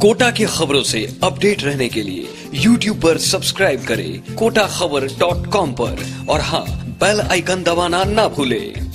कोटा की खबरों से अपडेट रहने के लिए यूट्यूब पर सब्सक्राइब करें कोटा खबर डॉट कॉम और हाँ बेल आइकन दबाना ना भूलें।